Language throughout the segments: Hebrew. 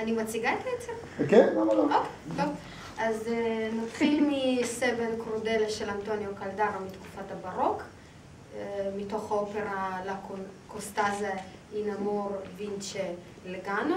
אני מציגה את היצירה? כן, למה לא? אוקיי, טוב. אז אה, נתחיל מסבן קרודלה של אנטוניו קלדרה מתקופת הברוק, אה, מתוך האופרה לה קוסטזה אינמור וינצ'ה לגאנו.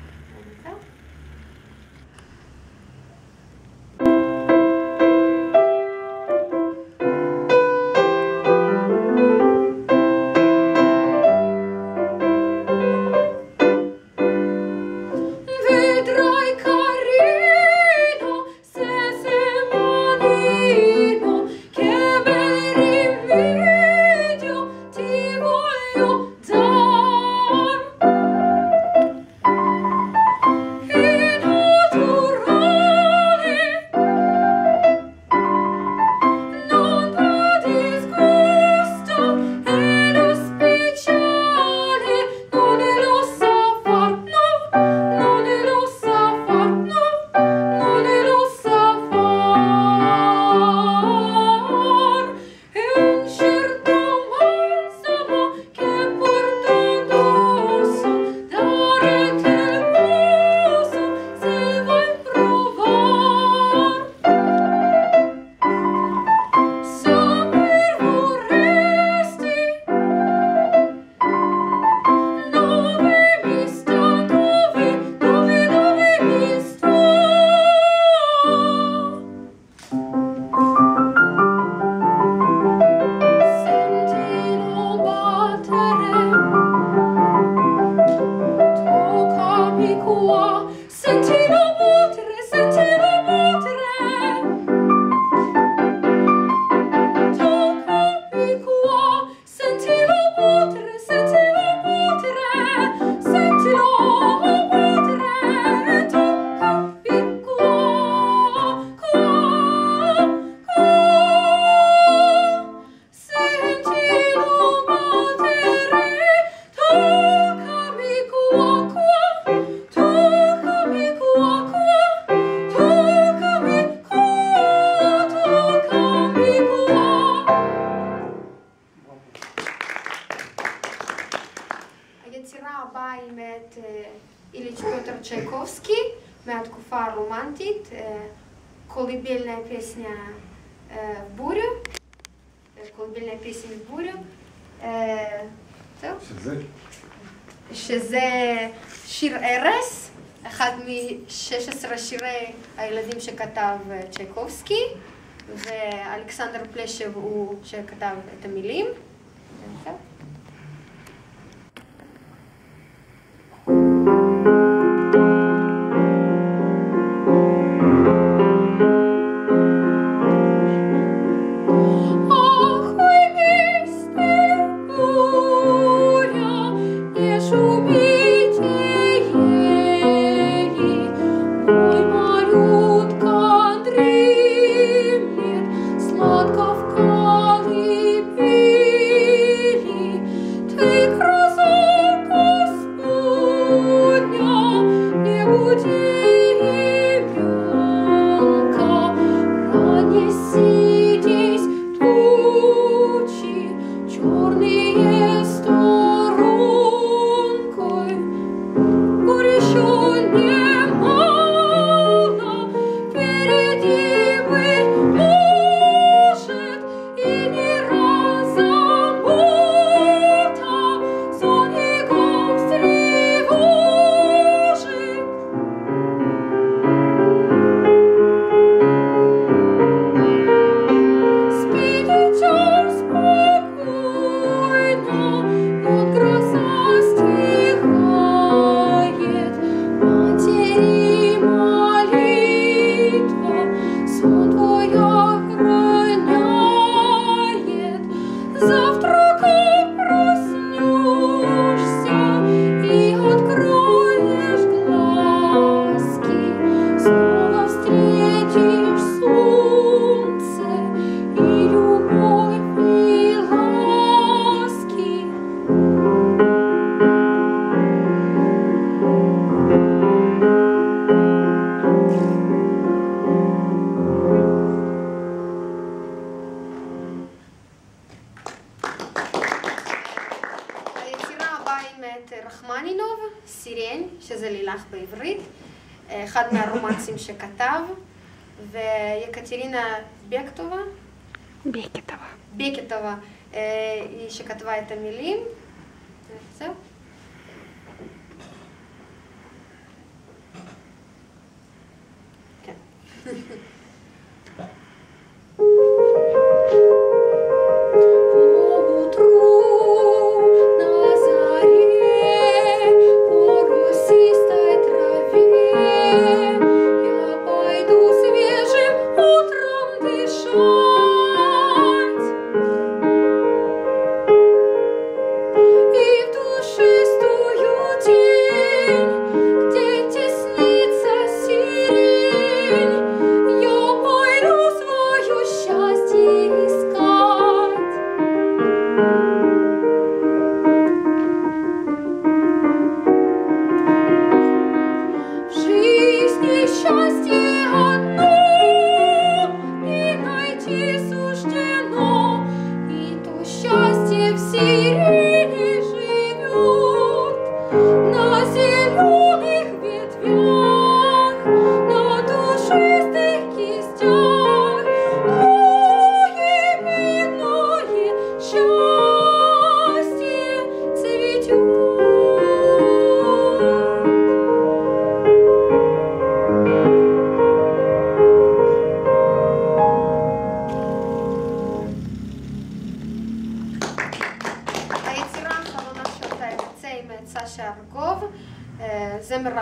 колыбельная песня в бурю, колыбельная песня в бурю. זהו. שזה? שזה שיר ערש, אחד מ-16 שירי הילדים שכתב צ'ייקובסקי, ואלכסנדר פלשב הוא שכתב את המילים. זהו. Did מקסים שכתב, ויקטרינה בקטובה. בקטובה. בקטובה, אה, היא שכתבה את המילים. זהו. כן.